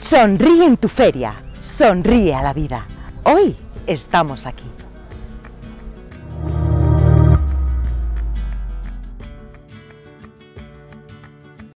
Sonríe en tu feria, sonríe a la vida. Hoy estamos aquí.